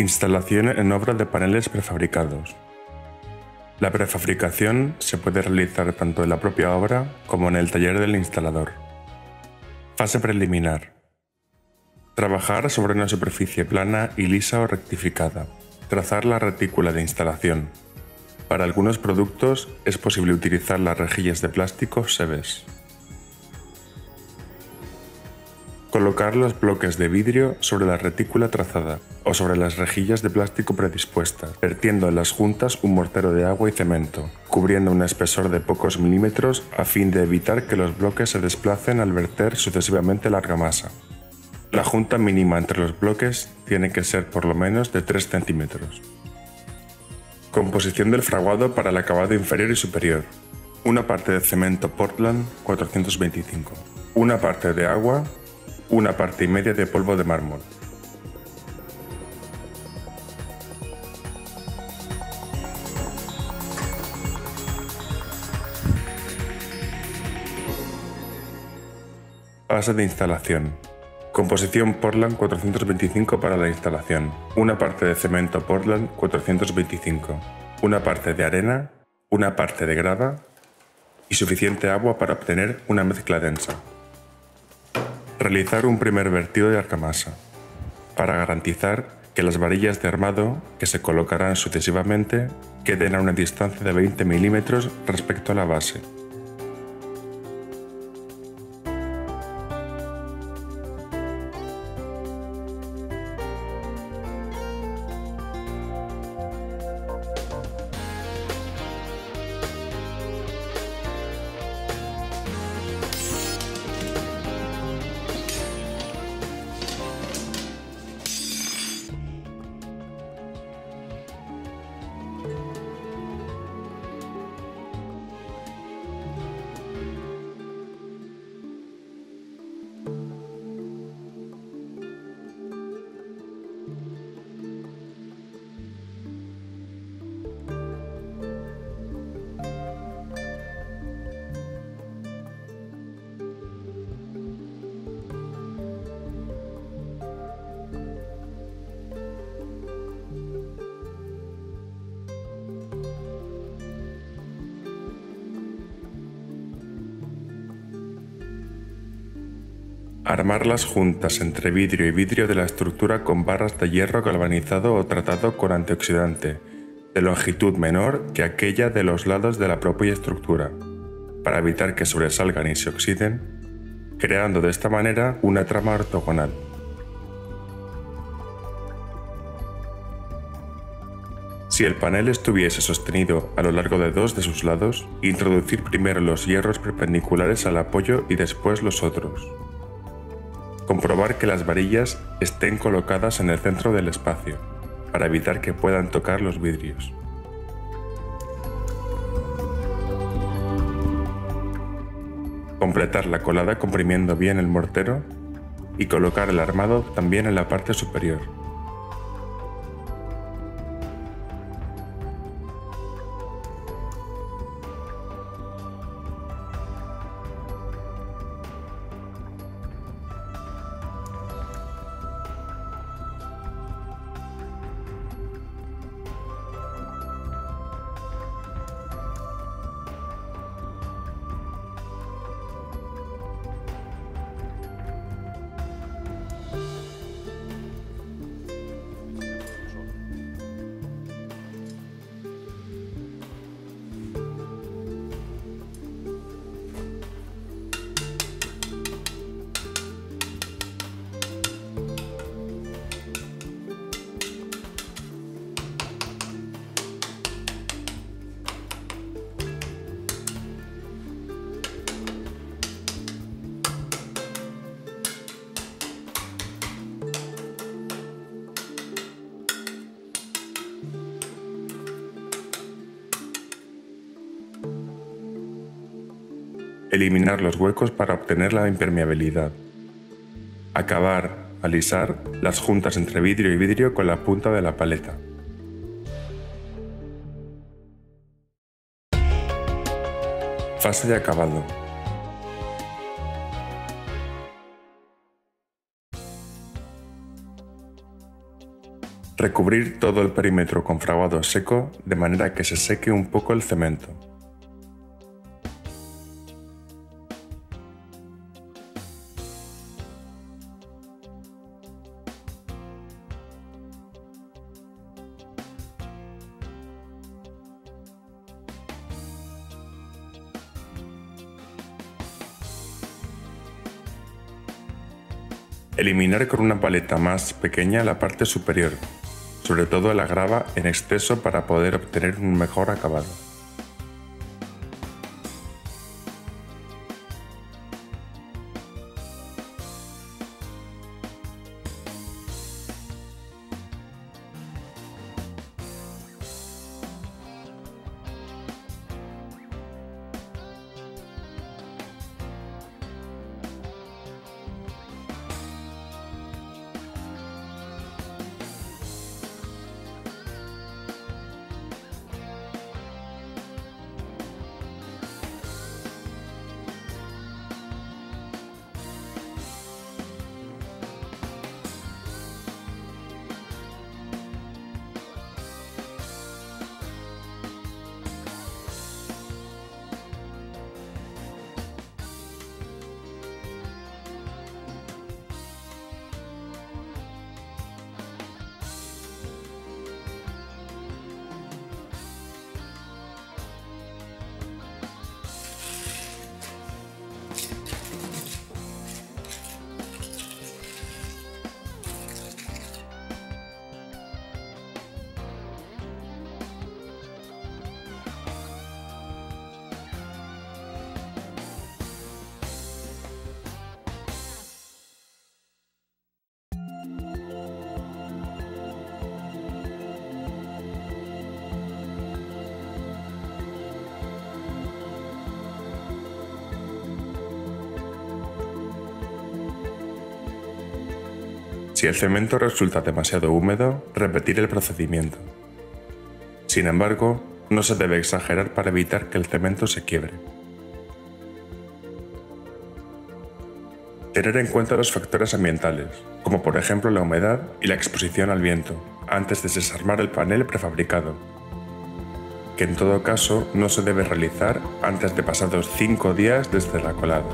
Instalación en obra de paneles prefabricados. La prefabricación se puede realizar tanto en la propia obra como en el taller del instalador. Fase preliminar. Trabajar sobre una superficie plana y lisa o rectificada. Trazar la retícula de instalación. Para algunos productos es posible utilizar las rejillas de plástico SEBES. Colocar los bloques de vidrio sobre la retícula trazada o sobre las rejillas de plástico predispuestas, vertiendo en las juntas un mortero de agua y cemento, cubriendo un espesor de pocos milímetros a fin de evitar que los bloques se desplacen al verter sucesivamente la argamasa. La junta mínima entre los bloques tiene que ser por lo menos de 3 centímetros. Composición del fraguado para el acabado inferior y superior. Una parte de cemento Portland 425. Una parte de agua una parte y media de polvo de mármol. Base de instalación. Composición Portland 425 para la instalación. Una parte de cemento Portland 425. Una parte de arena. Una parte de grava. Y suficiente agua para obtener una mezcla densa. Realizar un primer vertido de argamasa para garantizar que las varillas de armado que se colocarán sucesivamente queden a una distancia de 20 milímetros respecto a la base. Armar las juntas entre vidrio y vidrio de la estructura con barras de hierro galvanizado o tratado con antioxidante, de longitud menor que aquella de los lados de la propia estructura, para evitar que sobresalgan y se oxiden, creando de esta manera una trama ortogonal. Si el panel estuviese sostenido a lo largo de dos de sus lados, introducir primero los hierros perpendiculares al apoyo y después los otros. Comprobar que las varillas estén colocadas en el centro del espacio, para evitar que puedan tocar los vidrios. Completar la colada comprimiendo bien el mortero y colocar el armado también en la parte superior. Eliminar los huecos para obtener la impermeabilidad. Acabar, alisar las juntas entre vidrio y vidrio con la punta de la paleta. Fase de acabado. Recubrir todo el perímetro con fraguado seco de manera que se seque un poco el cemento. Eliminar con una paleta más pequeña la parte superior, sobre todo la grava en exceso para poder obtener un mejor acabado. Si el cemento resulta demasiado húmedo, repetir el procedimiento. Sin embargo, no se debe exagerar para evitar que el cemento se quiebre. Tener en cuenta los factores ambientales, como por ejemplo la humedad y la exposición al viento, antes de desarmar el panel prefabricado, que en todo caso no se debe realizar antes de pasados 5 días desde la colada.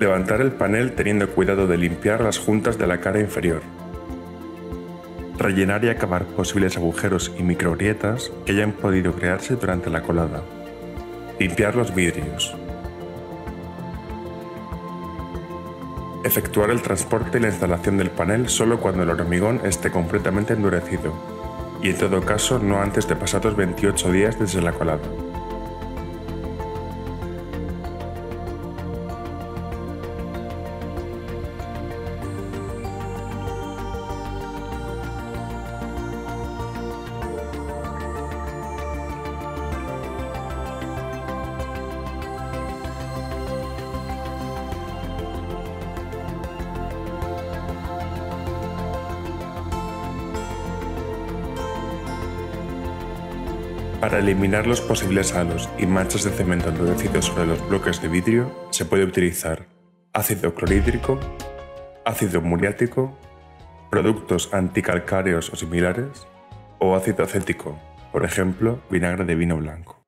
Levantar el panel teniendo cuidado de limpiar las juntas de la cara inferior. Rellenar y acabar posibles agujeros y microgrietas que hayan podido crearse durante la colada. Limpiar los vidrios. Efectuar el transporte y la instalación del panel solo cuando el hormigón esté completamente endurecido, y en todo caso no antes de pasados 28 días desde la colada. Para eliminar los posibles halos y manchas de cemento endurecido sobre los bloques de vidrio, se puede utilizar ácido clorhídrico, ácido muriático, productos anticalcáreos o similares, o ácido acético, por ejemplo, vinagre de vino blanco.